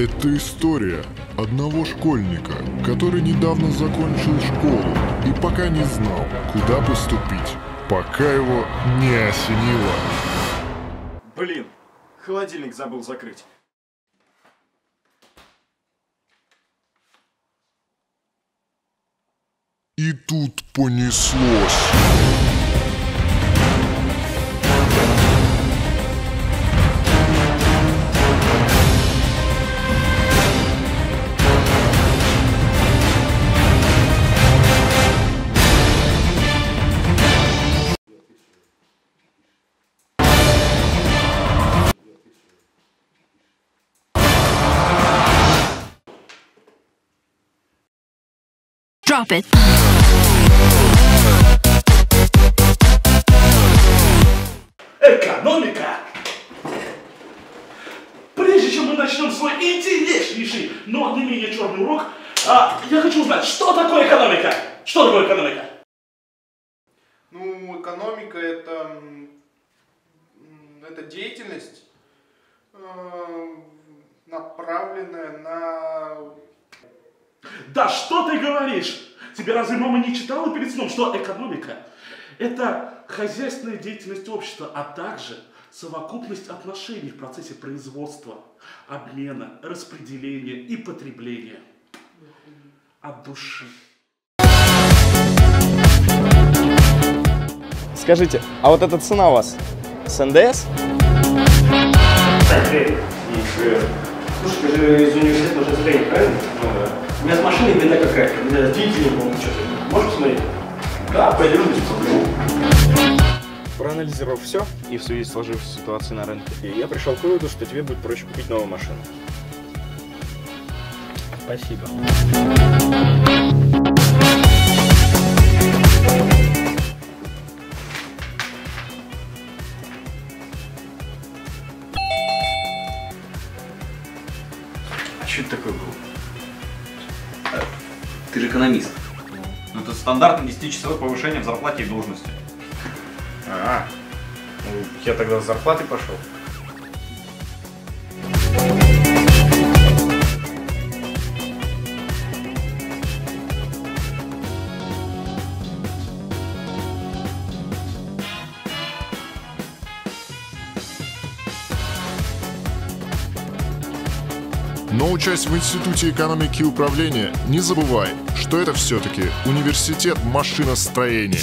Это история одного школьника, который недавно закончил школу и пока не знал, куда поступить, пока его не осенило. Блин, холодильник забыл закрыть. И тут понеслось. Drop it. Экономика! Прежде чем мы начнем свой интереснейший, но не менее черный урок, а, я хочу узнать, что такое экономика? Что такое экономика? Ну, экономика это, это деятельность, э, направленная на... Да что ты говоришь? Тебе разве мама не читала перед сном, что экономика – это хозяйственная деятельность общества, а также совокупность отношений в процессе производства, обмена, распределения и потребления. От души. Скажите, а вот эта цена у вас с НДС? Слушай, ты же из университета уже правильно? Машиной беда какая-то, у меня с двигателем, по-моему, что-то. Можешь посмотреть? Да, пойдем проблем. Проанализировав все и в связи с сложившейся ситуацией на рынке, я пришел к выводу, что тебе будет проще купить новую машину. Спасибо. А что это такое было? Ты же экономист. Ну, это стандартное 10-часовое повышение в зарплате и должности. А, ну, я тогда с зарплаты пошел. Но учась в Институте экономики и управления, не забывай, что это все-таки университет машиностроения.